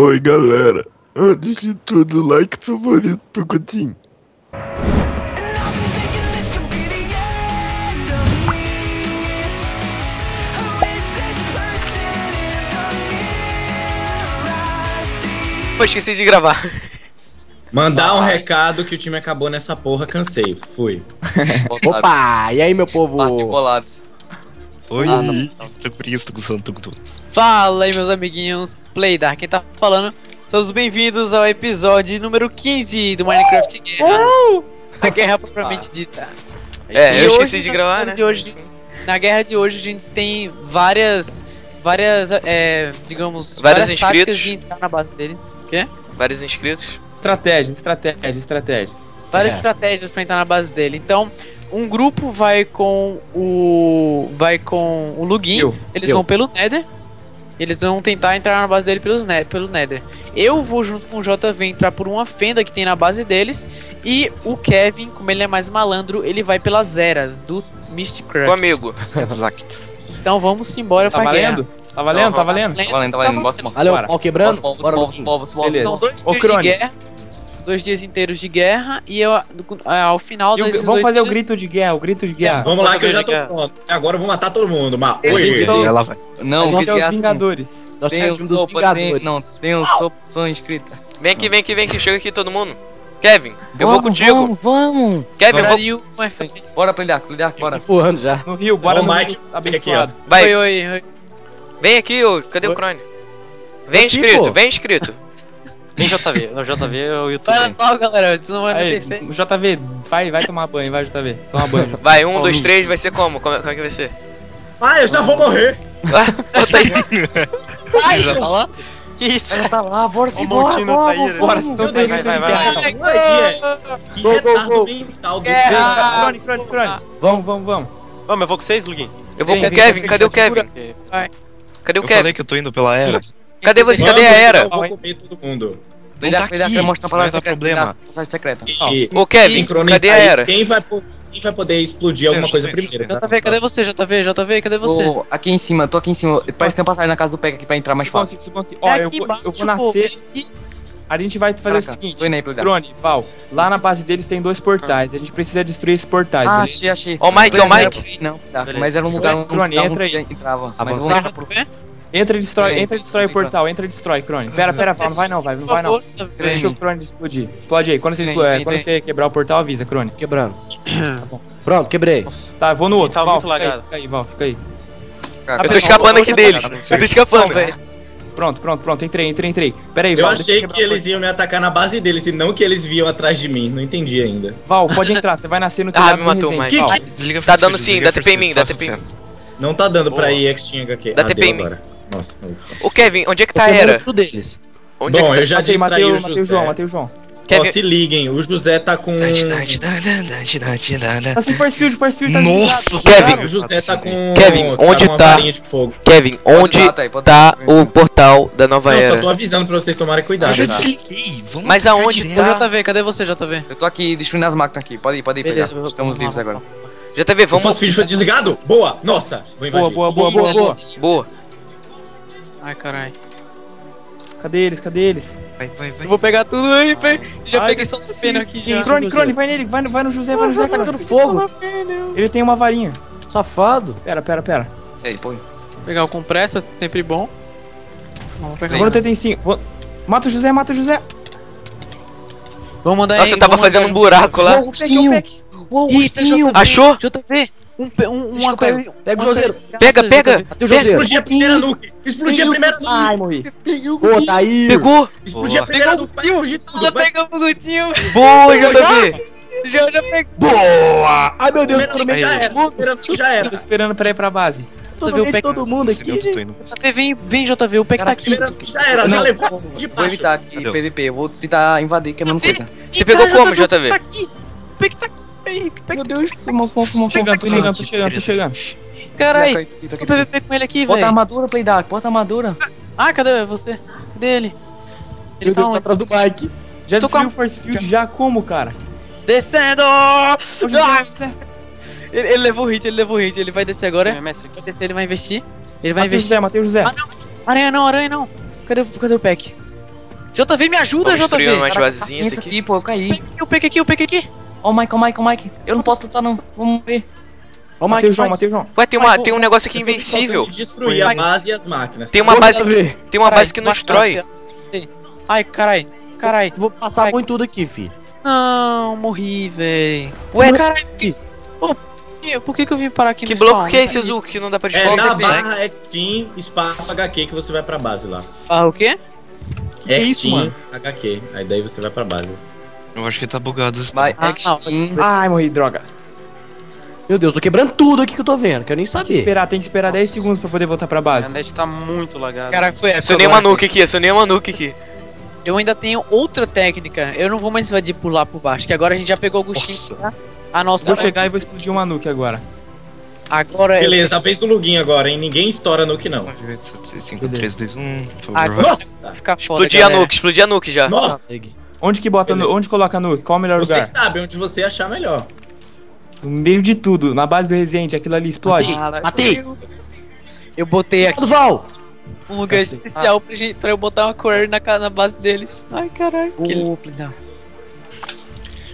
Oi, galera. Antes de tudo, like favorito pro Coutinho. Pô, esqueci de gravar. Mandar um recado que o time acabou nessa porra, cansei. Fui. Opa! E aí, meu povo? Articulados. Oi, Ah, não, tô gostando. Fala aí, meus amiguinhos Playdar. Quem tá falando? Sejam bem-vindos ao episódio número 15 do Minecraft Guerra. A guerra propriamente dita. É, E eu esqueci hoje, de gravar, né? de hoje- na guerra de hoje a gente tem várias, várias, é, digamos, Vários várias táticas inscritos. de entrar na base deles. O quê? Vários inscritos. Estratégias, estratégias, estratégias. Várias É. estratégias pra entrar na base dele. Então, um grupo vai com o vai com o Lugin, Eu, eles eu. vão pelo Nether. Eles vão tentar entrar na base dele pelos ne pelo Nether. Eu vou junto com o JV entrar por uma fenda que tem na base deles e o Kevin, como ele é mais malandro, ele vai pelas eras do Mysticraft. Comigo. Exato. Então vamos embora Tá pra valendo? Tá valendo? Não, Tá valendo? Tá valendo, tá valendo. Bota Valeu, Bora. pau quebrando? Bora, povos, povos. Beleza. São dois Ô, dias de Cronis. guerra. Dois dias inteiros de guerra e eu, ao final E o- desses vamos fazer o dias- grito de guerra, o grito de guerra. Vamos lá que eu já tô pronto. Agora eu vou matar todo mundo. Ma Eu Oi. Oi. Então- Ela vai. A Não, gente porque é os Vingadores. Nós tem o temos um dos sopa, tem, Vingadores. não, tem o sopa, sou inscrita. Vem aqui, vem aqui, vem aqui. Chega aqui todo mundo. Kevin, eu vou contigo. Vamos, vamos. Kevin, eu vou... Frente. Bora, Playdark, Playdark, Tá bora. voando já. No Rio, bora no Mike, Rio abençoado. Vai, Oi, oi, oi. vem aqui, ô. Cadê o Oi. Crone? Vem Aqui, inscrito, pô. vem inscrito. Tem JV, no JV é o YouTube. Vai lá, galera, senão vai Aí. JV, vai, vai tomar banho, vai, JV. Toma banho. Vai, um, dois, três, vai ser como? Como, como é que vai ser? Ah, eu já vou morrer. Ah, Bota aí. Já tá lá? Que isso? Ela tá lá, bora se O bora, Montino bora, tá aí, né? bora. Bora, se não tem vai, vai, vai. Que Go, go, retardo mental do Guerra. Crone, Crone, Crone. Vamos, vamos, vamos. Vamos, eu vou com vocês, Lugin? Eu vou com o Kevin. Cadê o. Kevin? Cadê o Eu Kevin? falei que eu tô indo pela era. Cadê você? Cadê a era? Eu vou comer todo mundo. Playdark, tá aqui, vai mostrar a vai palavra dar secreta. problema. Passagem secreta. E Ô, Kevin, cadê a era? Quem vai, quem vai poder explodir alguma Eu coisa primeiro? já JV, cadê você, JV? JV, cadê você? Aqui em cima, tô aqui em cima. Parece que tem uma passagem na casa do Pega aqui pra entrar mais fácil. aqui, aqui. Ó, É eu vou, embaixo, eu vou nascer. A gente vai fazer o Caraca, seguinte. aí, Playdark. Crone, Val, lá na base deles tem dois portais. A gente precisa destruir esses portais. Ah, achei, achei. Ó o Mike, ó o Não era Mike. Não, Beleza. mas era um lugar onde não entra aí. entrava. Mas Avançar. JV, Entra e destrói, entra e destrói o portal, entra e destrói, Crone. Pera, pera, não vai não, vai, não vai não. Deixa o Crone explodir. Explode aí. Quando você, Vem, explo- é, quando você quebrar o portal, avisa, Crone. Quebrando. Pronto, quebrei. Tá, eu vou no outro. Tá Val, muito fica aí, fica aí, Val, fica aí. Eu tô escapando aqui deles. Eu tô escapando. Pronto, pronto, pronto. Entrei, entrei, entrei. Pera aí, Eu Val. deixa achei que eles iam me atacar na base deles e não que eles viam atrás de mim. Não entendi ainda. Val, pode entrar, você vai nascer no Ah, telhado me do matou. Val, Desliga Tá dando sim, dá TP em mim, dá TP em mim. Não tá dando pra ir Extingue aqui. Dá ah, TP em mim. agora. Nossa. Ô, Kevin, onde é que tá a era? deles. Onde é Bom, que eu tá? já matei, matei, distraí o- o matei o João, José. matei o João. Ó, Kevin, se liguem, o José tá com... Tá sem force field, force field tá Nossa. Kevin. O José tá com... Kevin, onde tá? varinha de fogo. Kevin, onde tá o portal da nova Não, só era? tô avisando pra vocês tomarem cuidado. Eu já tá? desliguei, vamos Mas aonde. Ô, JV, cadê você, JV? Eu tô aqui destruindo as máquinas aqui. Pode ir, pode ir, eu- Estamos livres agora. JV, O vamos. Force Feed foi desligado? Boa! Nossa! Vou Boa, invadir. boa, boa, boa, boa. Boa. Ai, caralho. Cadê eles? Cadê eles? Vai, vai, vai. Eu vou pegar tudo aí, velho. Já Ai, peguei só no pena aqui já. Crone, Crone, vai nele, vai, no- vai no José, vai no José, tá Tacando fogo. Ele tem uma varinha. Safado. Pera, pera, pera. Ei, pô. Pegar o compressa, sempre bom. Vamos pegar. Agora tentei sim. Vou... Mata o José, mata o José. Vamos mandar Nossa, aí, eu tava fazendo um buraco lá. Uou, JV. Achou? JV. Um, um, que eu pego. Pega o Joseiro. Pega, pega. Matei o Joseiro. Explodir a primeira nuke! Explodir a primeira nuke! Ai, morri. Ô, tá aí. Pegou? Explodir a primeira nuke! Já Vai pegamos o Gutinho. Boa, JV. Já, já pegou. Boa! Ai, meu Deus, já era, todo mundo. primeira nuke já Eu era. tô esperando pra ir pra base. Tô no JV, todo mundo aqui, vem, vem, JV. O PEC tá aqui. Já era, já Não, levou vou, evitar aqui. PVP. Eu vou tentar invadir queimando coisa. Você pegou como, O PEC tá JV? aqui. O PEC tá aqui. Meu Deus, fumou, fumou, fumou, Tô chegando, tô chegando, tô chegando, tô chegando. Caralho. Tô. PVP com ele aqui, Bota a velho. armadura, Playdark, bota a armadura. Ah, cadê você? Cadê ele? Ele Meu tá Deus, tá atrás do Mike. Já destruiu o Force Field já? Como, cara? Descendo! Ele, ele levou o hit, ele levou o hit. Ele vai descer agora. Vai descer, ele vai investir. Ele vai investir. José, matei o José. Ah, Aranha não, aranha não. Cadê, o- cadê o pack? JV, me ajuda, Vamos destruir JV. umas Cara, basezinhas isso aqui. aqui, pô, eu caí. O PEC aqui, o PEC aqui. Ó, o Mike, ó, o Mike, ó, o Mike. Eu não posso lutar, não. Vamos ver. Ó, o Matei Mike, o João, Mike. matei o João. Ué, tem, uma, tem um negócio aqui invencível. Destruir a base e as máquinas. Tem uma Ô, base, JV, tem uma Carai, base que não destrói. Ai, carai. Carai. Vou passar a mão em tudo aqui, fi. Não, morri, véi. Ué, carai. Pô, por que que eu vim parar aqui Que no bloco spawn? que é esse azul que não dá pra É destruir? na barra Xteam espaço HQ que você vai pra base lá. Ah, o quê? Que isso, Xteam, mano? HQ. Aí daí você vai pra base. Eu acho que tá bugado esse Vai, Ah. Extreme. Ai, morri, droga. Meu Deus, tô quebrando tudo aqui que eu tô vendo. Quero nem Tem que esperar, tem que esperar 10 segundos pra poder voltar pra A base. net tá muito lagada. Cara, foi épico Acionei uma nuke aqui, acionei uma nuke aqui. Eu ainda tenho outra técnica. Eu não vou mais invadir por lá por baixo, que agora a gente já pegou o Agostinho. tá? A nossa. Vou chegar e vou explodir uma nuke agora. Agora é. Beleza, a vez do Lugin agora, hein? Ninguém estoura nuke, não. 5, 3, 2, 1, por favor. Agora vai. Nossa! foda. Explodir a nuke, explodir a nuke já. Nossa! Segue. Onde que bota, nu- onde coloca a nuke? Qual o melhor Você lugar? que sabe onde você achar melhor. No meio de tudo, na base do Resende, aquilo ali explode. Matei! Eu botei aqui Val! um lugar Assim. especial pra, gente, pra eu botar uma query na, na base deles. Ai, caralho. Que Ô, lindo.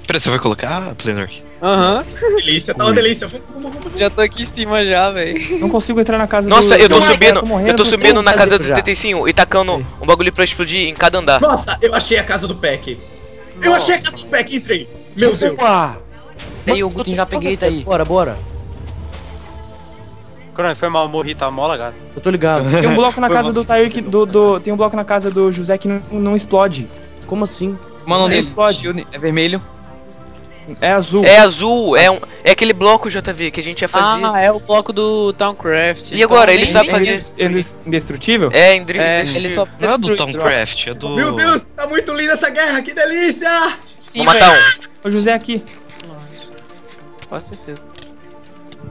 Pera, você vai colocar a Plenark? Aham. Delícia, tá uma delícia. Vamos, vamos, vamos. Já tô aqui em cima já, velho. Não consigo entrar na casa Nossa, do... eu tô do- subindo, morrendo, eu tô subindo na casa do já. TT5 e tacando um bagulho pra explodir em cada andar. Nossa, eu achei a casa do Peck. Eu achei a casa do Peck, entrei. Meu Deus. Opa! Aí, o Gutin já peguei, tá aí. Bora, bora. Coronel, foi mal, morri, tá mó lagado. Eu tô ligado. Tem um bloco na casa do Tair que... Do, do- tem um bloco na casa do José que não, não explode. Como assim? Mano, Não explode. é vermelho. É azul. É azul, é, um, é aquele bloco JV que a gente ia fazer. Ah, é o bloco do Towncraft. E agora, Então, ele nem- sabe nem- fazer. É indes- indestrutível? É, Indri... É, ele só Não é do Towncraft, é do. Meu Deus, tá muito linda essa guerra, que delícia! Sim, Vou matar um. O José aqui. Com certeza.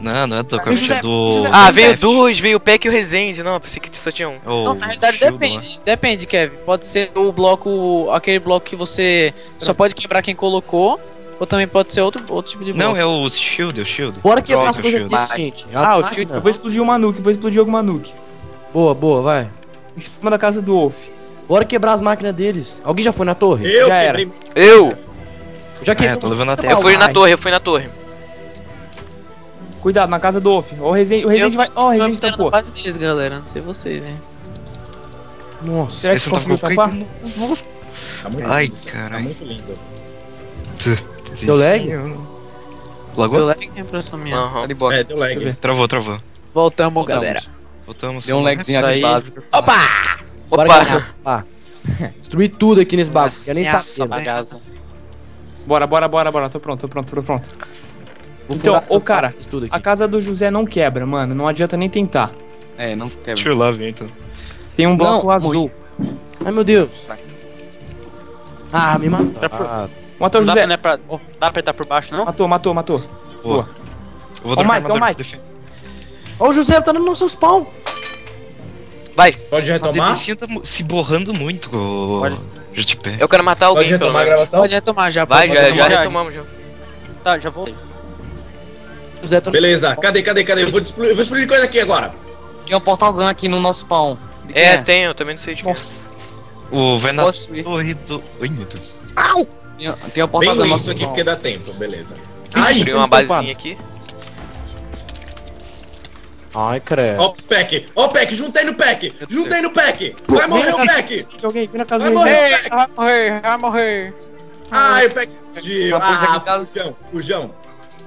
Não, não é do Towncraft, é do. Ah, veio dois, veio o Peck e o Resende. Não, pensei que só tinha um. Oh, Não, na realidade depende. Depende, Kevin. Pode ser o bloco. aquele bloco que você só pode quebrar quem colocou. Ou também pode ser outro, outro tipo de bloco. Não, é o Shield, é o Shield. Bora quebrar as coisas aqui, gente. As Ah, o shield- Eu vou explodir uma nuke, vou explodir alguma nuke. Boa, boa, vai. Em cima da casa do Wolf. Bora quebrar as máquinas deles. Alguém já foi na torre? Eu Já era. Eu! Já É, quebrou. tô levando a Eu tela. fui na torre, eu fui na torre. Cuidado, na casa do Wolf. O Resende, o Resende vai. Ó, o Resende tá tampou. base deles, galera. Não sei vocês, hein. Nossa. Será que conseguiu tá tampar? Tá muito Ai, isso, Tá caralho. muito lindo. Deu lag? Deu Lagou? lag é impressão minha. Aham. Tá de boa. É, deu eu lag. Travou, travou. Voltamos, Voltamos. galera. Voltamos. Deu um lagzinho aqui aí. básico. Opa! Bora Opa! ganhar. Ah. Destruir tudo aqui nesse bagulho. Quer nem saber. né? Bora, bora, bora, bora. Tô pronto, tô pronto, tô pronto. Vou Então, ô, cara, A casa do José não quebra, mano. Não adianta nem tentar. É, não quebra. Deixa eu ir lá ver então. Tem um bloco Não, azul. Ai, meu Deus. Ah, me matou. Ah, Matou o Não dá, José. pra, né, pra, dá pra apertar por baixo, não? Matou, matou, matou. Boa. Eu vou Ó o Mike, ó o Mike. Ó, o José tá no nosso spawn. Vai, Pode retomar? DT5 tá mu- se borrando muito o Olha. Eu quero matar Pode alguém, pelo retomar a gravação? Pode retomar já. Vai, pode já, retomar. já retomamos já. Tá, já voltei. O José tá no... Beleza, cadê, cadê, cadê? Eu vou explodir, eu vou explodir coisa aqui agora. Tem um portal gun aqui no nosso spawn. Quem É, tem, eu também não sei de quem. Nossa. O torre do. Ai meu Deus. Tem, tem um Bem portal gun no lento nosso aqui porque dá tempo, beleza. Ai, Construir uma basezinha aqui. Ai, credo. ó o Peck, ó o Peck, juntei no Peck, juntei no Peck. Vai morrer o Peck, De alguém, vem na casa vai morrer. Vai morrer, vai morrer. Ai, o Peck fugiu. Ah, tá- fujão, fujão.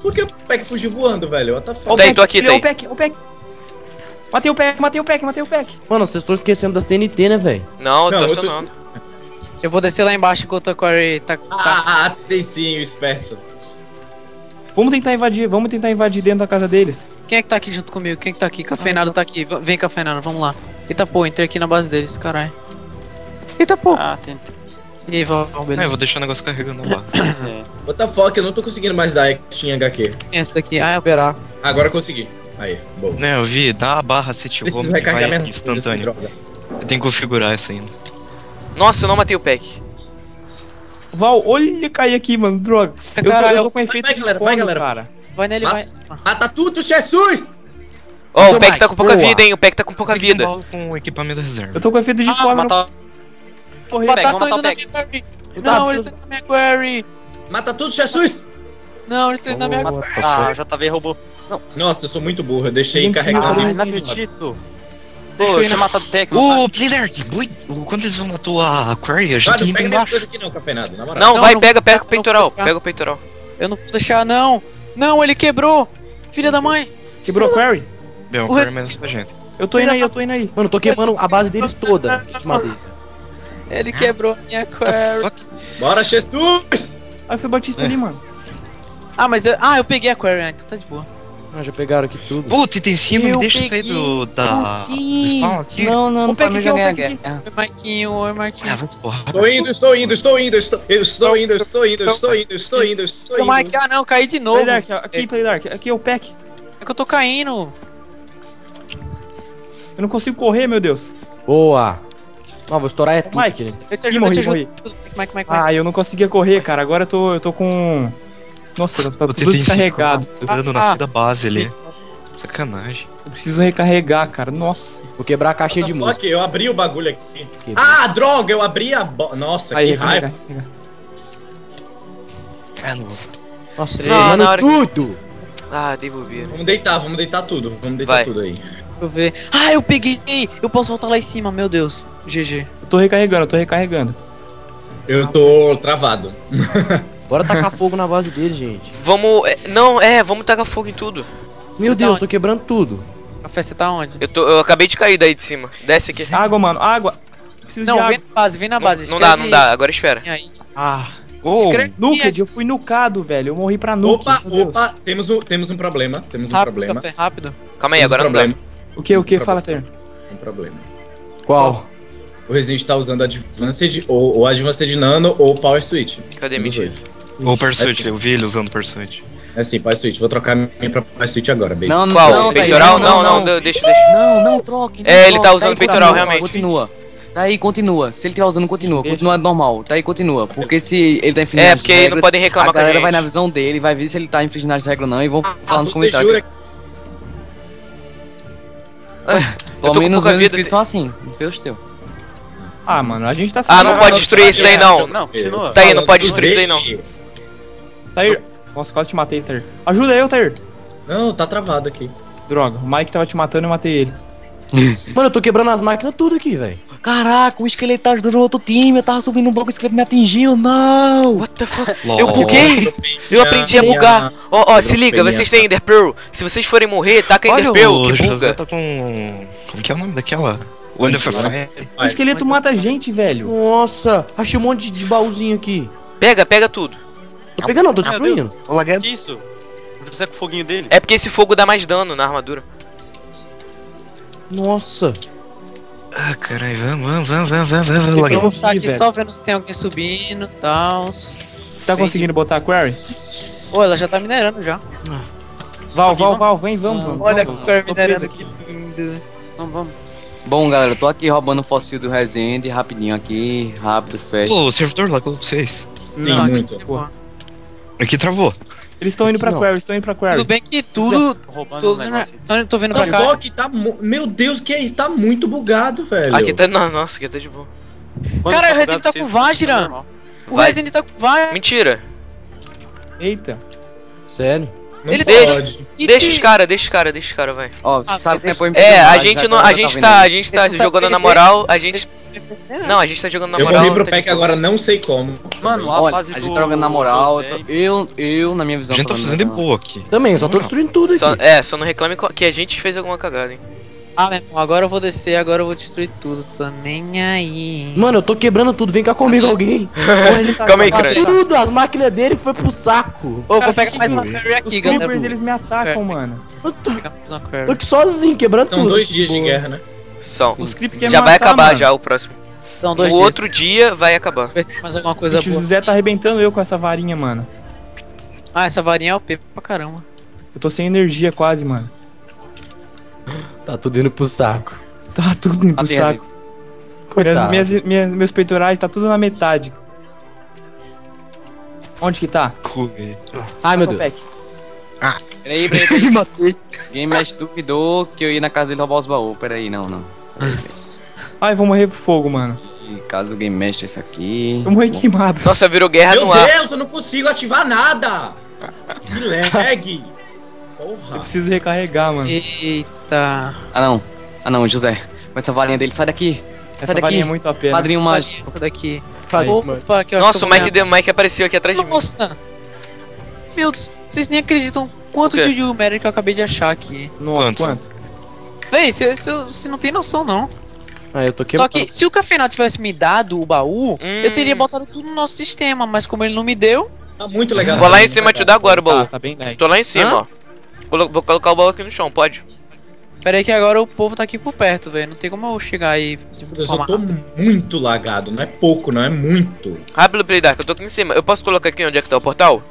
Por que o Peck fugiu voando, velho? What the Ó, fuck? o Tem, tô aqui, tem. O Peck, o Peck. Matei o Peck, matei o Peck, matei o Peck. Mano, vocês estão esquecendo das TNT, né, velho? Não, eu Não, tô eu tô- acionando. Eu vou descer lá embaixo enquanto a Corey tá. tá... Ah, ah, tem sim, o esperto. Vamos tentar invadir, vamos tentar invadir dentro da casa deles. Quem é que tá aqui junto comigo? Quem é que tá aqui? Cafeinado tá aqui. Vem, Cafeinado, vamos lá. Eita pô, entrei aqui na base deles, caralho. Eita pô. Ah, tem. E aí, Val, Ah, eu vou deixar o negócio carregando base. É. What the fuck, eu não tô conseguindo mais dar Extinct HQ. Quem é esse daqui? Ah, é o Esperar. Agora eu consegui. Aí, bom. Não, eu vi, dá a barra set home que vai instantâneo. Eu tenho que configurar isso ainda. Nossa, eu não matei o Peck. Val, olha cair aqui, mano, droga. Eu tô, eu tô com efeito vai, de galera, fome, vai, galera. cara. Vai nele, vai. Mata tudo, Jesus! Ó, Então, o Peck Mike, tá com pouca boa. vida, hein? O Peck tá com pouca vida. com equipamento reserva. Eu tô com efeito de Ah, fome. matar. correr. Vamos indo na matar. Tá, Não, eles estão indo na minha quarry. Mata tudo, Jesus! Não, eles estão indo na minha the Ah? JV roubou. Nossa, eu sou muito burro, eu deixei Gente, carregado. não, Ah, não, não não. acredito. Deixa Pô, eu eu ir na- matado o Tech. Ô, Playnerk, boi- quando eles vão na tua quarry, a Ah, gente não entra pega embaixo. aqui não, cafenado, na moral. Não, Não, vai, não pega, pega o peitoral. não. Pega o peitoral. Eu não vou deixar, não. Não, ele quebrou. Filha da mãe. Quebrou a o O quarry é resto- menos pra gente. Eu tô indo aí, eu tô indo aí. Mano, eu tô queimando a base deles toda de madeira. Ele quebrou a minha quarry. Fuck. Bora, Jesus! Aí foi o Batista ali, mano. Ah, mas eu, ah, eu peguei a quarry, ah, então tá de boa. Ah, já pegaram aqui tudo. Puta, e tem sino, Eu me deixa sair do, da, do spawn aqui. Não, não, não, a Peck, guerra. Oi, Marquinho, oi, Marquinho. Ah, vai se porra. Estou indo, estou indo, estou indo, estou, eu estou indo, estou indo, estou indo, estou indo, estou Ô, indo. Mike, ah não, caí de novo. Playdark, aqui, Playdark. Aqui é o pack. É que eu tô caindo. Eu não consigo correr, meu Deus. Boa. Não, vou estourar é tudo Mike. Eu te Ih, ajudo, morri, eu te morri. ajudo. Mike, Mike, Mike. Ah, eu não conseguia correr, cara. Agora eu tô, eu tô com... Nossa, tá tudo tem descarregado. cinco dando na Ah, saída da base ali. Sacanagem. Eu preciso recarregar, cara. Nossa. Vou quebrar a caixinha de música. fuck, eu abri o bagulho aqui. Quebrou. Ah, droga, eu abri a bo... Nossa, Aí, que raiva. recarrega. Ah, não. Nossa, Não, queimando na hora que- tudo. Ah, dei bobeira. Vamos deitar, vamos deitar tudo, vamos deitar Vai. tudo aí. Deixa eu ver. Ah, eu peguei. Eu posso voltar lá em cima, meu Deus. GG. Eu tô recarregando, eu tô recarregando. Eu tô travado. Bora tacar fogo na base dele, gente. Vamos. é, Não, é, vamos tacar fogo em tudo. Meu Você tá Deus, onde? tô quebrando tudo. Café, você tá onde? Eu, tô, eu acabei de cair daí de cima. Desce aqui. Água, mano, água. Preciso Não, de vem água. na base, vem na Não, base. não dá, Escreve não dá. Agora espera. Ah, Escreve Nuked, eu fui nucado, velho. Eu morri pra Nuke. Opa, opa, temos um, temos um problema, temos um Rápido, problema. café, rápido. Calma aí, Temos um agora não dá. problema, O que, o que? Um Fala. Ter. Um problema. Qual? O Resident tá usando Advanced, ou, ou Advanced Nano, ou Power Switch. Cadê Um mentira? Ô, Pursuit, Essa- eu vi ele usando Pursuit. É assim, Power Switch. Vou trocar minha pra Switch agora, baby. Não, Qual? não, tá aí, peitoral? Não, não, deixa, deixa. Não, não, troque. não É, ele troque, tá usando aí, peitoral, continua, realmente. Continua. Daí continua. Se ele estiver usando, continua. Continua normal. Daí continua. Porque se ele tá infringindo É, as porque aí não regras, podem reclamar a com a galera vai na visão dele, vai ver se ele tá infringindo as regras ou não e vão falar Ah, nos você comentários. jura Pelo menos os inscritos são assim. Não sei os teus. Ah, mano, a gente tá Ah, não pode destruir isso daí não. Não, continua. Tá aí, não pode destruir isso daí não. Tair. Nossa, quase te matei, Tair. Ajuda eu, Tair. Não, tá travado aqui. Droga, o Mike tava te matando e eu matei ele. Mano, eu tô quebrando as máquinas tudo aqui, velho. Caraca, o esqueleto tá ajudando o outro time. Eu tava subindo um bloco, o esqueleto me atingiu. Não! What the fuck? LOL. Eu buguei! Eu aprendi a bugar. Ó, ó, se liga, vocês têm Ender Pearl. Se vocês forem morrer, taca Ender Olha, Pearl, o que José buga. tá com... Como que é o nome daquela? O esqueleto mata a gente, velho. Nossa, achei um monte de, baúzinho aqui. Pega, pega tudo. Tô pegando, não, tô destruindo. Ô, Lagado. Que isso? José com o foguinho dele. É porque esse fogo dá mais dano na armadura. Nossa. Ah, caralho, vamos, vamos, vamos, vamos, vamos, vamos, Você Lagado. pegou- Tá aqui velho. só vendo se tem alguém subindo e tal. Você tá conseguindo botar a quarry? Pô, ela já tá minerando já. Val, Val, Val, vem, vamos, vamos. Olha vamos. a quarry Tô preso minerando aqui. Não, vamos. Bom, galera, eu tô aqui roubando o fóssil do Resende, rapidinho aqui, rápido, fast. Pô, o servidor lagou pra vocês. Sim, Não, muito. Pô. Aqui travou. Eles estão indo pra Não. eles estão indo pra quarry. Tudo bem que tudo. Tô roubando um. Tô, Tá pra cá. Fuck, tá Meu Deus, que é isso? Tá muito bugado, velho. Aqui tá. Não, nossa, aqui tá de boa. Quando Cara, tá o Resident bugado, tá vocês- com Vajra. normal. O. Resident tá com vai. Mentira. Eita. Sério? Não ele pode. deixa- Deixa os caras, deixa os caras, deixa os caras, vai. Ó, você Ah, sabe que não é É, a gente não. A galera gente tá. A gente tá jogando na moral. A gente. Não, a gente tá jogando na Eu moral. morri pro tá pack agora, não sei como. Mano, a Olha, fase a gente tá jogando na moral, eu, eu, eu, na minha A visão... gente tá fazendo de não. boa aqui. Também, só tô destruindo tudo aqui. É, só não reclame que a gente fez alguma cagada, hein. Ah, meu irmão, agora eu vou descer, agora eu vou destruir tudo. Tô nem aí. Mano, eu tô quebrando tudo, vem cá comigo alguém. Calma aí, Crush. Tudo, as máquinas dele foi pro saco. Ô, vou pegar que mais uma Os aqui, galera. creepers, eles me atacam, mano. Eu tô, tô aqui sozinho, quebrando São tudo. dois dias de Boa. guerra, né? São. Os creepers querem Já vai acabar mano. já o próximo. São O dois outro dias. dia vai acabar. Mais alguma coisa Vixe, o boa. José tá arrebentando eu com essa varinha, mano. Ah, essa varinha é OP pra caramba. Eu tô sem energia quase, mano. Tá tudo indo pro saco. Tá tudo indo pro Até saco. Coitado. Minhas, minhas- meus peitorais tá tudo na metade. Onde que tá? Ai, meu Tô Deus. pack. Peraí, peraí, peraí. Matei. Game Mesh duvidou que eu ia na casa dele roubar os baús. Peraí, não, não. Ai, vou morrer pro fogo, mano. E caso o Game Master isso aqui. Eu morri queimado. Nossa, virou guerra Meu no ar. Deus, eu não consigo ativar nada! Que lag! Eu Porra. preciso recarregar, mano. Eita. Ah não. Ah não, José. Com essa varinha dele, sai daqui. Essa daqui. varinha é muito a pena. Padrinho mágico. essa daqui. Aí, mano. Opa, que eu Nossa, que o eu Mike, o Mike apareceu aqui atrás de mim. Nossa! Meu Deus, vocês nem acreditam quanto de Humeric eu acabei de achar aqui. Nossa, Quanto? quanto? Véi, você não tem noção, não. Ah, eu tô Só queimando. que se o Cafeinal tivesse me dado o baú, Hum. eu teria botado tudo no nosso sistema, mas como ele não me deu, Tá muito legal. Vou lá em cima te dar agora o Tá, baú. tá bem lag. Tô lá em cima, Hã? ó. Vou colocar o baú aqui no chão, pode? pera aí que agora o povo tá aqui por perto, velho. Não tem como eu chegar aí de Eu forma só tô muito lagado, não é pouco, não é muito. Rápido, Playdark, eu tô aqui em cima. Eu posso colocar aqui onde é que tá o portal?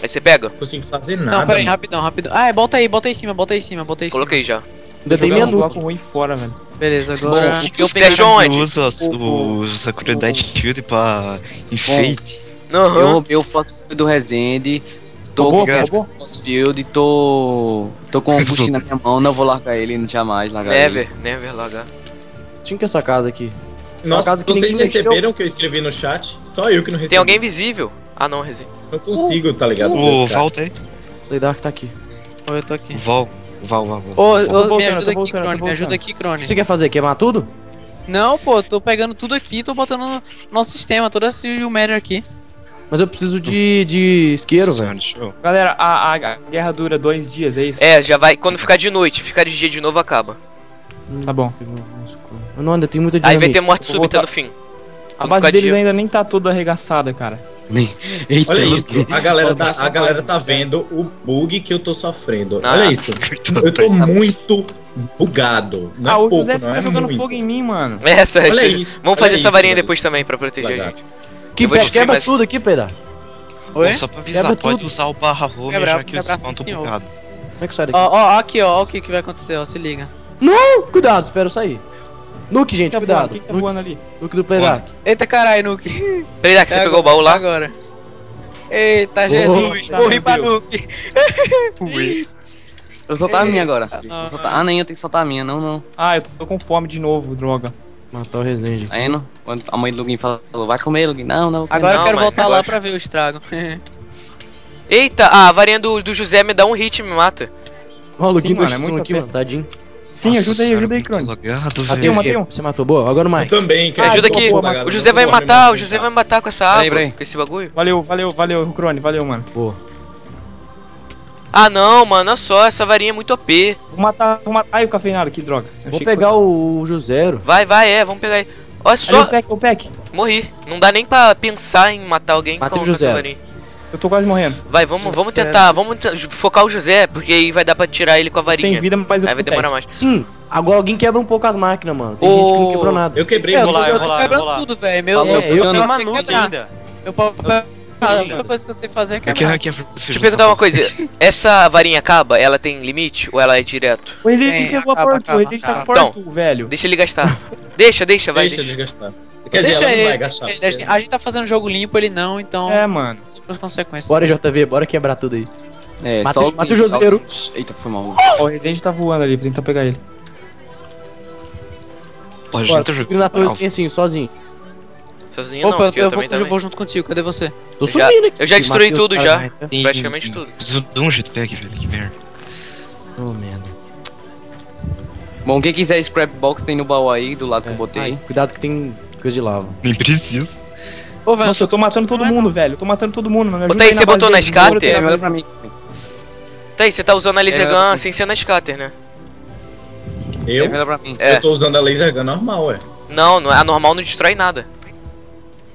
Aí você pega? Não consigo fazer nada. Não, pera aí, mano. rapidão, rapidão. Ah, é, bota aí, bota aí em cima, bota aí em cima, bota aí em cima. Coloquei já. Ainda tem meia um nuke. bloco ruim fora, velho. Beleza, agora. Bom, o que eu Você achou peguei. onde? usa O- o Sakura Shield pra enfeite. Eu Aham. roubei o fósforo do Resende. Tô Roubou? com o Fosfield, tô. tô com o buchinho na minha mão, não vou largar ele, jamais largar ele. Never, never largar. Tinha que essa casa aqui. Nossa, casa que vocês receberam o que eu escrevi no chat? Só eu que não recebi. Tem alguém visível? Ah não, Rezinho. Não consigo, tá ligado? Ô, volta aí. Playdark tá aqui. Ô, eu tô aqui. Val, Val, Val. Val. Ô, voltando, me ajuda aqui, Crone, me ajuda aqui, O Crone. que você quer fazer? Queimar tudo? Não, pô, tô pegando tudo aqui, tô botando no nosso sistema, toda esse Humeric aqui. Mas eu preciso de, de isqueiro, velho. Galera, a, a- a guerra dura dois dias, é isso? É, já vai. Quando ficar de noite, ficar de dia de novo acaba. Tá bom. Não, ainda tem muita Aí vai dinamite. ter morte súbita voltar. no fim. A base deles dia. ainda nem tá toda arregaçada, cara. Eita, Olha isso, a galera, tá, a galera tá vendo o bug que eu tô sofrendo. Ah. Olha isso. Eu tô muito bugado. Não é ah, o pouco, José fica é jogando muito. fogo em mim, mano. Essa, Olha essa. isso, Vamos olha fazer essa isso, varinha velho. depois também pra proteger a Legal. gente. Que pe- quebra mais- tudo aqui, Pedro. Oi? Bom, só pra avisar, Quebra pode tudo. usar o barra home Quebra- já que os quebra spawn sim, tão senhor. bugados. Como é que sai daqui? Ó, ó, aqui, ó, ó o que, que vai acontecer, ó, se liga. Cuidado, espera eu sair. Nuke, gente, Quem tá cuidado. Quem que tá Nuke, voando ali? nuke do Playdark. Eita caralho, Nuke. Playdark, você É pegou o baú lá? Agora. Eita, Jesus, tá, corri meu pra. Nuke. Eu soltar a minha agora. não. Vou soltar- Ah, nem eu tenho que soltar a minha, não, não. Ah, eu tô com fome de novo, droga. Matar o Resende. Tá indo? Quando a mãe do Lugin falou, vai comer, Lugin. Não, não. Agora Não, eu quero voltar eu lá acho- pra ver o estrago. Eita, a varinha do, do José me dá um hit e me mata. Ó, o Luquinho Sim, mano, é muito aqui, mano, tadinho. Sim, Nossa ajuda aí, ajuda aí, Crone. lagado, Matei um, matei um. Você matou, boa. Agora o Eu Mike. também, que Ah, ajuda boa, aqui. boa, Lagado, O José vai boa, matar, o José vai matar com essa água, com esse bagulho. Valeu, valeu, valeu, Crone, valeu, mano. Boa. Ah não, mano, olha só, essa varinha é muito OP. Vou matar, vou matar. Ai, o cafeinado, que droga. Eu Vou pegar fosse- o Josero. Vai, vai, é, vamos pegar aí. Olha Ali só, o pack, o pack. morri. Não dá nem pra pensar em matar alguém Matei com o essa José. varinha. Eu tô quase morrendo. Vai, vamos, vamos tentar, vamos focar o José, porque aí vai dar pra tirar ele com a Tô Sem varinha. vida, mas eu Aí vai tô demorar mais. Sim, agora alguém quebra um pouco as máquinas, mano. Tem gente que não quebrou nada. Eu quebrei Eu o vou tô, lá, eu eu tô vou lá, eu quebrando vou lá. tudo, velho. Meu, Falou, eu, eu eu, tô eu, Uma sei nuke quebrar. ainda. Eu A única coisa que eu sei fazer é Aqui, quebrar. aqui, Deixa eu perguntar uma coisa, essa varinha acaba, ela tem limite ou ela é direto? O Resident Tem, pegou a Porto, o Resident tá com acaba. Porto, velho. Deixa ele gastar. deixa, deixa, vai, Deixa deixa. de gastar. Quer Deixa dizer, ela não vai ele, gastar. ele. A gente- A gente tá fazendo jogo limpo, ele não, então. É, mano. As consequências. Bora, JV, bora quebrar tudo aí. É, Mata- só o mata o Joseiro. só- Eita, foi mal. Ó, o Resident tá voando ali, vou tentar pegar ele. Pode, Bora, não tô subindo na torre jogando. assim, sozinho. Sozinho Opa, não, eu, eu, eu também vou, eu vou junto contigo, cadê você? Tô Eu já- subindo aqui. eu já destruí Matei os tudo já. Tem- Praticamente tudo. Preciso de um jetpack, velho, que merda. Oh, merda. Bom, quem quiser scrapbox tem no baú aí, do lado que É, eu botei. ai, cuidado que tem coisa de lava. Nem preciso. Ô, velho, Nossa, eu tô matando todo mundo, velho. Eu tô matando todo mundo, mano. Ô, Thaís, aí você botou na scatter? É, melhor pra mim. Tá aí, você tá usando a laser É, gun eu- sem ser na scatter, né? É Eu? melhor pra mim. É. Eu tô usando a laser gun normal, ué. Não, não, a normal não destrói nada.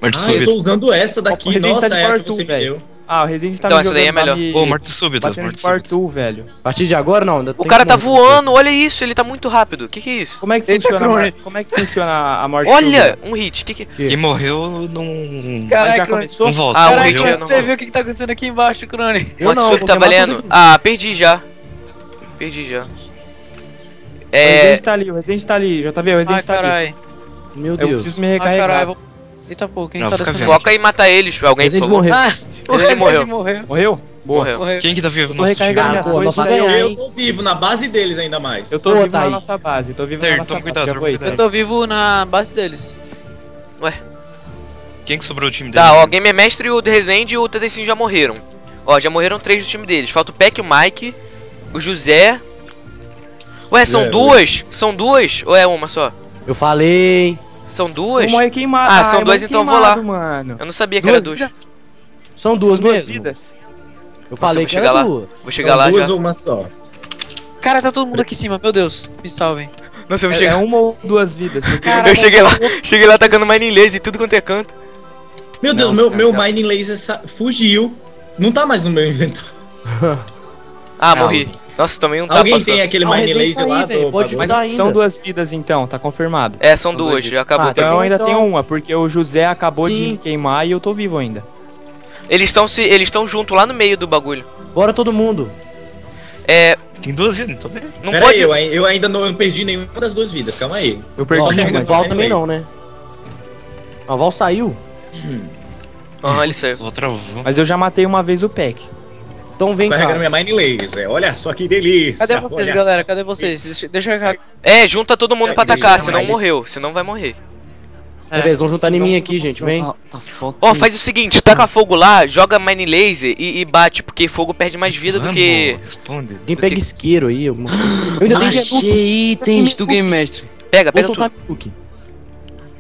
Morte Ah, eu tô súbita. usando essa daqui. O Resident Nossa, tá de é Power que Tool, velho. Ah, o Resident tá Então, me essa daí é tá melhor. me Ô, morte súbita, batendo morte de Power súbita. Tool, velho. A partir de agora, não. ainda O tem cara que tá voando, olha isso, ele tá muito rápido. Que que é isso? Como é que Eita, funciona a? Como é que funciona a morte? Olha, um hit. Que que... Quem morreu não. Caraca, já começou? Não volta. Ah, o é Caraca, você viu o que, que tá acontecendo aqui embaixo, Crone? Eu Morte súbita tá queimar valendo? Ah, perdi já. Perdi já. O É. Resident tá ali, o Resident tá ali. Já tá vendo? O Resident Ai, tá ali. Meu Eu Deus. preciso me Ai, recarregar. carai. Vou... Eita, pô, quem Não, tá. Foca em matar eles, alguém, Resident morreu. Ah, o Resident morreu. morreu. Morreu? Morreu. Morreu. Quem que tá vivo? Nossa, recarregando time. minhas pô, eu, ganhar, Eu tô vivo, na base deles ainda mais. eu tô Pô, vivo tá na aí. nossa base. Eu tô vivo Ter, na nossa base. cuidado. Eu tô vivo na base deles. Quem que sobrou o time dele? Tá, ó, o Gamer Mestre, o Rezende e o TT5 já morreram. Ó, já morreram três do time deles. Falta o Peck, o Mike, o José. Ué, são É, duas? São duas? Ou é uma só? Eu falei. São duas? Uma é queimada. Ah, são eu duas, então eu vou lá. queimado, Mano. Eu não sabia que Duas era duas. São duas São duas mesmo. vidas. Eu falei vou que chegar era lá. duas. Vou chegar São lá duas já. ou uma só? Cara, tá todo mundo aqui em cima, meu Deus. Me salvem. Nossa, eu vou É, chegar. é uma ou duas vidas. Porque eu cheguei lá, cheguei lá atacando Mine Laser e tudo quanto é canto. Meu Deus, Não, meu, cara, meu não. Mining Laser fugiu. Não tá mais no meu inventário. Ah, morri. Nossa, tomei um tapa Alguém só. tem aquele Ah, Mining Resident Laser tá aí, lá? velho, do pode? Mas Tá são ainda. duas vidas então, tá confirmado. É, são São duas, duas já acabou Ah, Então eu ainda então- tenho uma, porque o José acabou Sim. de queimar e eu tô vivo ainda. Eles estão se, eles estão junto lá no meio do bagulho. Bora todo mundo. É, Tem duas vidas, então bem. não Pera pode. aí, eu, eu ainda não, eu perdi nenhuma das duas vidas, calma aí. Eu perdi Nossa, uma, o mas- Val Mining também não, né? Ah, O Val saiu. Aham, ele saiu. Mas eu já matei uma vez o Peck. Então vem cá. Carregando minha Mining Laser. Olha só que delícia. Cadê vocês, Olha. galera? Cadê vocês? Deixa, deixa eu. É, junta todo mundo pra É, atacar, deixa eu senão morreu. Senão vai morrer. Beleza, vamos juntar em mim aqui, gente. Vem. Ah, tá foda. Ó, faz o seguinte, taca fogo lá, joga Mine Laser e, e bate, porque fogo perde mais vida do que. Responde. Alguém pega isqueiro aí. Eu, eu ainda tenho. Achei itens do Game Mestre. Pega, Vou pega soltar tudo. Nuke.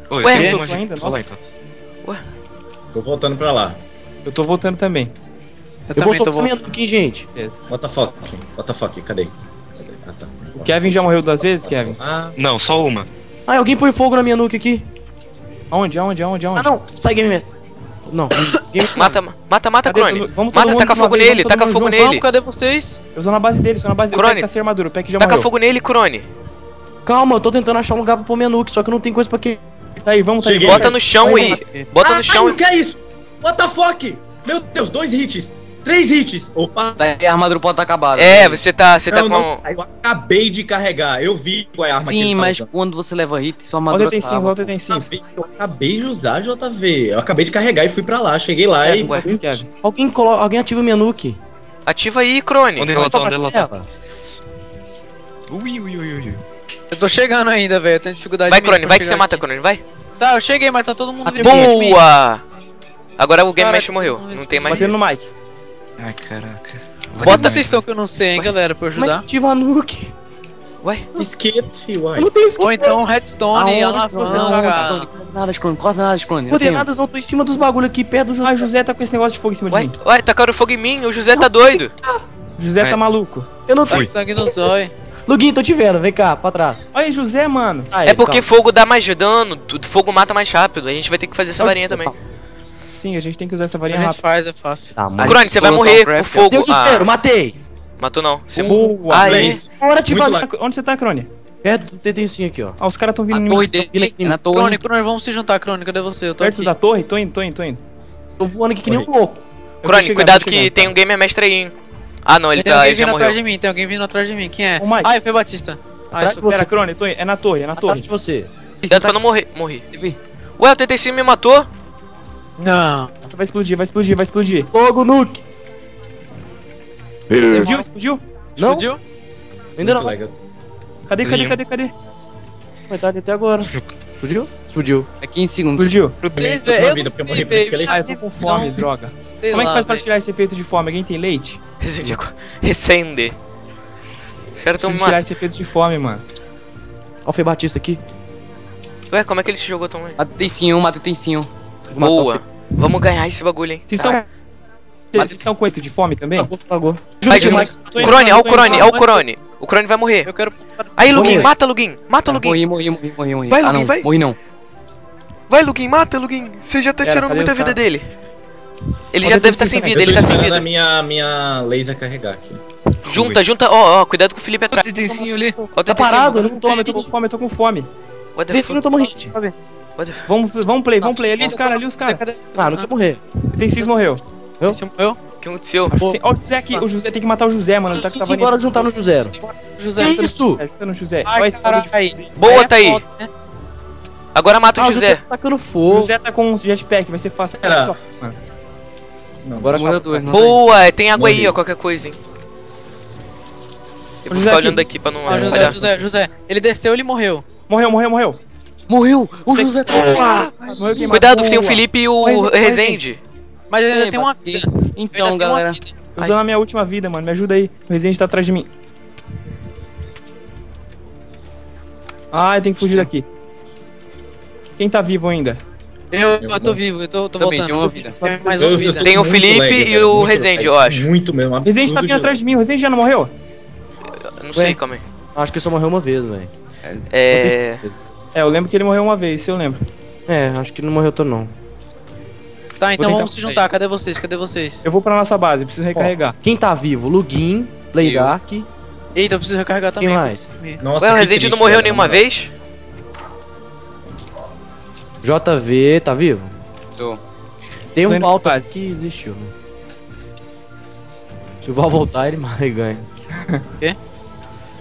Oi, Ué, eu ainda? Nossa. então. Tô voltando pra lá. Eu tô voltando também. Eu, Eu vou soltar minha. Nuke, hein, gente. What the fuck? What the fuck? Cadê? Cadê? Ah, tá. O Kevin já morreu duas vezes, Kevin? Ah, Não, só uma. Ah, alguém põe fogo na minha Nuke aqui. Aonde, aonde, aonde, aonde? Ah, não. Sai, Game Mestre. Não. Game... Mata, mata, mata, Cadê Crone. vamos Mata, taca fogo vez, nele, taca fogo junto. nele. Vamos, cadê vocês? Eu sou na base dele, sou na base dele. Crone. Peck tá sem armadura, o Peck já Taca morreu. fogo nele, Crone. Calma, eu tô tentando achar um lugar pra pôr minha Nuke, só que não tenho coisa pra quê. Tá aí, vamos, tá aí. Bota no chão Vai, e. Bota ah, no chão Ai, o que é isso? What the fuck? Meu Deus, dois hits. Três hits. Opa. Daí a armadura pode estar acabada. É, você tá. Você tá Não, com. eu acabei de carregar. Eu vi qual é a arma Sim, tá mas quando você leva hit, sua Volta armadura tem 5, trava. volta tem 5. Acabei- Eu acabei de usar, JV. Eu acabei de carregar e fui pra lá. Cheguei lá É, e. ué. Alguém, colo... alguém ativa minha Nuke. Ativa aí, Crone. Onde ela tá? Onde ela tá? Ui, ui, ui, ui. Eu tô chegando ainda, velho. Eu tenho dificuldade Vai, Crone, vai que você mata. Crone, vai. Tá, eu cheguei, mas tá todo mundo mim. Boa! Agora o Game Cara, Mesh morreu. não Não tem mais. Batendo no Mike. Ai, caraca. Bota vocês estão que eu não sei, hein, galera, pra é ajudar. ativa a Nuke? Ué? Skip, uai. Eu não tenho skill. Ou então Redstone e ela você não, tá? cara. Coordenadas, Crone, coordenadas, Crone. Coordenadas não, tô em cima dos bagulho aqui, perto do Ah, José. o José tá com esse negócio de fogo em cima de Ué, mim. ué, tacaram fogo em mim, o José tá doido. O José tá maluco. Eu não Tá tenho. sangue no zóio. Luguinho, tô te vendo, vem cá, pra trás. Olha aí, José, mano. Aí, É porque calma. fogo dá mais dano, fogo mata mais rápido. A gente vai ter que fazer essa varinha também. Sim, a gente tem que usar essa A varinha gente rápido. faz, é fácil. Tá, mano. Crone, você vai morrer por fogo. Deus espero, Ah, matei. matou não. Você Boa, Aí. Bora ativar. Muito Onde, você tá, Crone? Perto do TT5 aqui, ó. Ah, os caras tão vindo A torre dele, Ele- na torre. Crone, Crone, vamos se juntar, Crone. Cadê você? Eu tô Perto aqui. da torre? Tô indo, tô indo, tô indo. Tô voando aqui que nem um louco. Crone, cuidado que tem um Gamer Mestre aí, hein. Ah não, ele, Tem tá, alguém ele já vindo atrás morreu. de mim, tem alguém vindo atrás de mim. Quem é? Ô, Mike. Ah, foi Batista. Ah, Atrás isso- de você. Pera, Crone, tô indo. É na torre, é na Atrás torre. de você. Cuidado pra não morrer. Morri. Ué, o TT5 me matou? Não. Nossa, vai explodir, vai explodir, vai explodir. Fogo, Nuke. Explodiu? Explodiu? Não, Explodiu? ainda não. Cadê, cadê, cadê, cadê? Ali até agora. Explodiu? Explodiu. É 15 segundos. Explodiu. Vocês, velho, eu não sei, velho. Ah, eu tô com fome, droga. Sei Como é que lá, faz pra velho. tirar esse efeito de fome? Alguém tem leite? Resident Evil. Recende. Os caras tão tirar esse efeito de fome, mano. Ó o Fê Batista aqui. Ué, como é que ele te jogou tão longe? Mata tem sim um, mata tem sim o Boa. Vamos ganhar esse bagulho, hein. Vocês estão. Vocês estão com efeito de fome também? Vai, Mike. Tô indo, Crone, ó o Crone, ó o Crone. O Crone vai morrer. Eu quero dessa Aí, Lugin, mata Lugin. Mata Lugin. Morri, morri, morri, morri, morri. Vai, ah, Lugin, vai. morri não. Vai, Lugin, mata Lugin. Você já tá tirando muita o vida dele. Ele já o deve estar TT5 sem vida, ele tá sem a vida. minha, minha laser carregar aqui. Junta, junta, ó, ó, cuidado com o Felipe atrás. Ali. O Tá TT5. parado, eu não tô com tô fome, eu tô com fome, eu tô com fome. Vê se eu não tomo hit. Fuck? Vamos, vamos play, vamos play. Ali os caras, ali os caras. Ah, não quer morrer. Tem seis morreu. Esse morreu? O que aconteceu? Sim. Ó, o José aqui. O José tem que matar o José, mano. Ele tá com Sim, essa sim, bora juntar no José. José. Que isso? É, tá no José. Ai, caralho. Boa, Aí foda, né? Agora mata Ah, o José. tá tacando O fogo. José tá com um jetpack, vai ser fácil. Mano. Não. Agora morreu dois? Boa, tem água aí, ó, qualquer coisa, hein. Eu vou José ficar aqui. olhando aqui pra não Ó, José. José, José. Ele desceu, ele morreu. Morreu, morreu, morreu. Morreu! O José tá Morreu queimado. Cuidado, tem o. Felipe e o corre, Rezende. Mas ele ainda tem uma vida. Então, galera. Eu tô na minha última vida, mano. Me ajuda aí. O Resident tá atrás de mim. Ah, eu tenho que fugir daqui. Quem tá vivo ainda? Eu, Eu tô vivo, eu tô, tô Também voltando. tem uma vida. Tem mais Eu- uma eu vida. tô Tem o Felipe lag, e o Rezende, lag. eu acho. Muito mesmo. O Resident tá vindo atrás de mim. O Resident já não morreu? Eu Não sei, calma aí. Acho que só morreu uma vez, velho. É. É, eu lembro que ele morreu uma vez, isso eu lembro. É, acho que não morreu todo não. Tá, então tentar- vamos se juntar. Cadê vocês? Cadê vocês? Eu vou pra nossa base, preciso recarregar. Quem tá vivo? Lugin, Playdark, Eita, eu preciso recarregar também. quem mais? Nossa, Ué, o Rezende não morreu nenhuma moral. vez? JV, tá vivo? Tô. Tem um também que existiu, né? Se o Val voltar, ele mais ganha. Quê?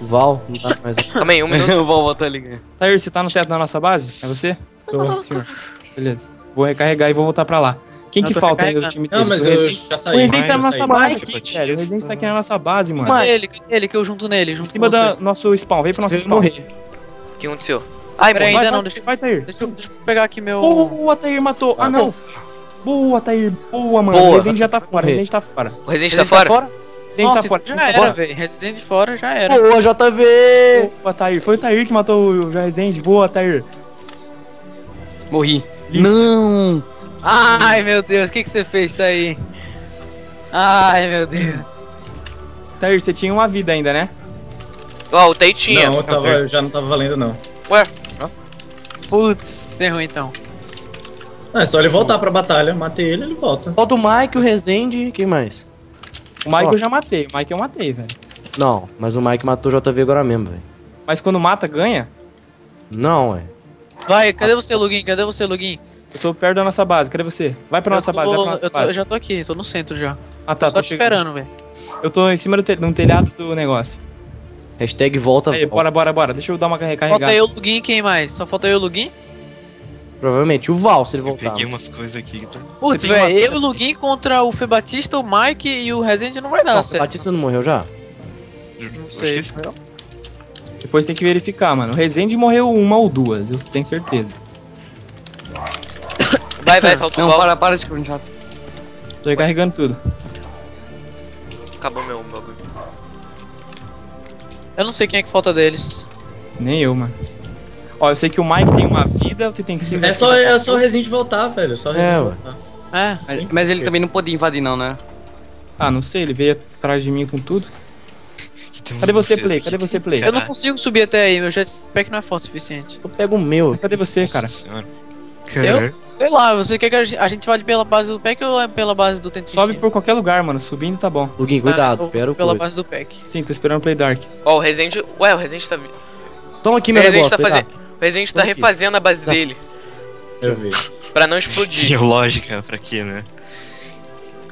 O Val não tá mais. Calma aí, um minuto. Eu vou voltar ali. Tair, você tá no teto da nossa base? É você? Tô. Senhor. Beleza. Vou recarregar e vou voltar pra lá. Quem que falta ainda do time dele? Não, mas o eu Resident, já o saí. Resident tá na nossa base aqui, velho. O Resident tá aqui na nossa base, mano. Cadê ele? Cadê ele? Que eu junto nele. Em Junto cima com você. do nosso spawn. Vem pro nosso spawn. O que aconteceu? Ai, Pera aí, morri. ainda vai, não, vai, deixa- vai, Tair. Deixa eu, deixa eu pegar aqui meu. Boa, Tair, matou. Ah, não. Boa, Tair. Boa, mano. Boa. O Resident já tá fora. O. Resident tá fora. O Resident tá fora? Resident Nossa, tá fora. Já era, velho. Resident fora já era. Boa, JV! Boa, Tair. Foi o Tair que matou o Resident. Boa, Tair. Morri. Lice. Não! Ai, meu Deus, o que, que você fez isso aí? Ai, meu Deus. Tair, você tinha uma vida ainda, né? Ó, o Tay tinha. Não, eu, tava, eu já não tava valendo, não. Ué, Putz, ferrou então. Ah, é só ele voltar pra batalha. Matei ele, ele volta. Falta o Mike, o Rezende, quem mais? O Mike Só. eu já matei. O Mike eu matei, velho. Não, mas o Mike matou o JV agora mesmo, velho. Mas quando mata, ganha? Não, ué. Vai, cadê você, Lugin? Cadê você, Lugin? Eu tô perto da nossa base. Cadê você? Vai pra Eu nossa tô- base, vai pra nossa eu, tô- base. eu já tô aqui, tô no centro já. Ah, tá. Tô Tô te esperando, velho. Eu tô em cima do, te... no telhado do negócio. Hashtag volta. Aí, bora, bora, bora. Deixa eu dar uma Falta recarregada. eu, Lugin quem mais? Só falta eu, Lugin? Provavelmente o Val, se ele Eu voltar. peguei umas coisas aqui. Tá? Putz, velho, eu e o Lugin contra o Fê Batista, o Mike e o Resident não vai dar Não, o certo. Batista não morreu já? Não sei. Depois tem que verificar, mano. O Rezende morreu uma ou duas, eu tenho certeza. vai, vai, falta o Não, Val. para, para de screenshot. Tô recarregando tudo. Acabou meu bagulho. Eu não sei quem é que falta deles. Nem eu, mano. Ó, eu sei que o Mike tem uma vida, você tem cinza. É só, é só o Resident voltar, velho. Só o É, voltar. É. Mas, mas ele também não podia invadir, não, né? Ah, não sei, ele veio atrás de mim com tudo. Cadê você, Play? Cadê você, Play? Eu não consigo subir até aí, meu jetpack não é forte o suficiente. Eu pego o meu. Cadê você, cara? Nossa senhora. Caralho. Sei lá, você quer que a gente, vale pela base do pack ou é pela base do Tentency? Sobe por qualquer lugar, mano. Subindo tá bom. Lugin, Ah, cuidado, eu espera o vou Pela base do pack. Sim, tô esperando o Play Dark. Ó, o Rezende. Ué, o Rezende tá. vi- Toma aqui O meu negócio, tá fazendo. Cuidado. O Rezende tá refazendo a base Tá. dele. Eu vi. Pra não explodir. Lógica, pra quê, né?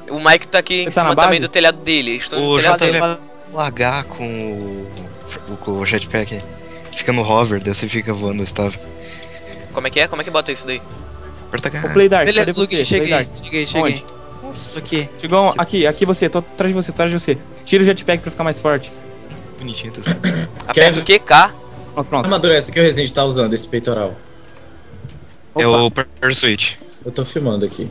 O Mike tá aqui em Você tá cima na também base? do telhado dele. Eles estão no O telhado JV dele. largar com o, o, com o jetpack. Fica no hover, daí você fica voando estável. Como é que é? Como é que bota isso daí? Aperta O H. Play Dark, Beleza, cadê você? Lugin, cheguei, Play cheguei, cheguei. Onde? Tô aqui. Chegou um- aqui, aqui você, tô atrás de você, atrás de você. Tira o jetpack pra ficar mais forte. Bonitinho, tá Aperta o QK. Pronto, Que pronto. armadura é essa que o Resident tá usando, esse peitoral? É o Pursuit. Eu tô filmando aqui.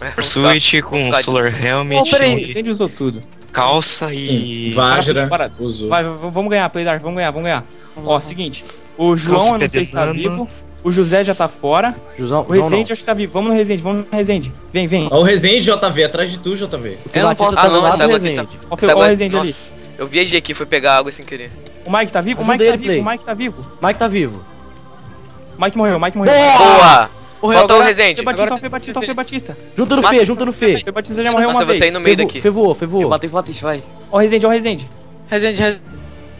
É, Pursuit com Solar Helmet, Oh, peraí. O Resident usou tudo. calça Sim. e. Vajra para, usou. Vai, vamos ganhar, Play Dark, vamos ganhar, vamos ganhar. Ó, seguinte. O João, eu não sei se tá vivo. O José já tá fora. Jusão, O Rezende acho que tá vivo. Vamos no Rezende, vamos no Rezende. Vem, vem. Ó, o Resident JV, atrás de tu, JV. não. O não posso- tá Ah, do não, lado do aqui Rezende. Ó, o água- Rezende ali. Nossa, eu viajei aqui, fui pegar água sem querer. O Mike tá vivo? O Mike tá ele, vivo, Play. o Mike tá vivo. Mike tá vivo. O Mike morreu, o Mike morreu. Boa! Morreu Faltou o. Rezende. Fê Batista, Agora- Fê Batista, Fê Batista. Junta no Fê, junta no Fê. Fê Batista já morreu Nossa, uma eu vou vez. sair no meio daqui. Fê voou, Fê Eu voou. bati Fatix, vai. Ó o Rezende, ó o Rezende. Resident, Resident.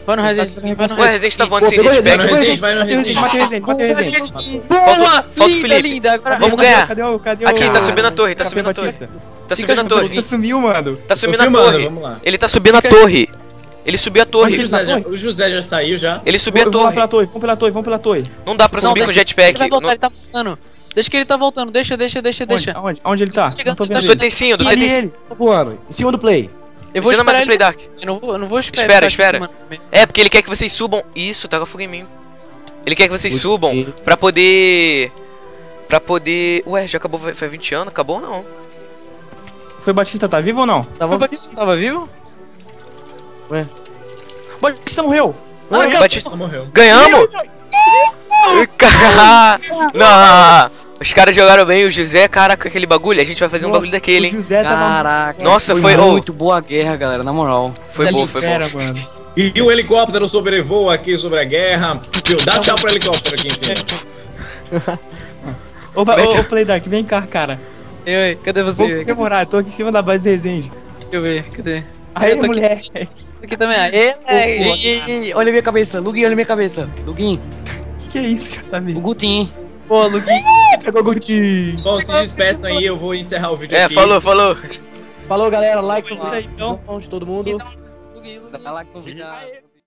Vai no Resident, vai no Ué, o. Rezende tá voando sem o jetpack. Vai no Resident, vai no o Rezende, matei o Rezende, matei o Rezende. Boa! falta o Felipe. Vamos o- ganhar. Cadê o, cadê o... Aqui, tá subindo a torre, tá o subindo a torre. Batista? Tá subindo a O torre. Batista sumiu, mano. Tá subindo a torre. vamos lá. Ele tá subindo a torre. Ele subiu a O torre. Onde José, já, torre? o José já saiu já. Ele subiu a Vamos torre. pela torre, vamos pela torre, vamos pela torre. Não dá pra Não, subir com deixa- jetpack. Ele vai voltar, Não- ele tá voltando. Deixa que ele tá voltando, deixa, deixa, deixa, Onde? deixa. Aonde? Aonde ele tá? Chegando, Não tô tá vendo Do ele. Tetecinho, do Ali Tetecinho. ele. Tá voando. Em cima do play. Eu vou mais esperar ele. Play Dark. Eu não vou, eu não vou esperar. Espera, ele tá espera. É, porque ele quer que vocês subam. Isso, taca fogo em mim. Ele quer que vocês subam pra poder. Pra poder. Ué, já acabou, foi 20 anos? Acabou ou não? Foi Batista, tá vivo ou não? Tava O Batista tava vivo? Batista morreu! Morreu! Batista- Morreu. Ganhamos? Não. Os caras jogaram bem, o José, caraca, aquele bagulho. A gente vai fazer um Nossa, bagulho daquele, o hein? José tava... Caraca. Nossa, foi, foi- oh. muito boa a guerra, galera, na moral. Foi bom, foi bom. Era, mano. E o helicóptero sobrevoa aqui sobre a guerra. Tio, Dá tchau pro helicóptero aqui em cima. Ô, ô, Mete- ô, Playdark, vem cá, cara. Ei, ei, cadê você? Vou comemorar, tô aqui em cima da base de Resende. Deixa eu ver, cadê? Aí, Eu tô aqui. Tô aqui também. Aê, ei, olha a minha cabeça, Luguinho, olha a minha cabeça. Luguinho, Que que é isso, JB? o Gutinho. Pô, Luguinho. Pegou o Guti. Bom, se despeçam aí, eu vou encerrar o vídeo É, aqui. falou, falou. Falou, galera. Like Isso aí, então. de todo mundo. Dá like no vídeo.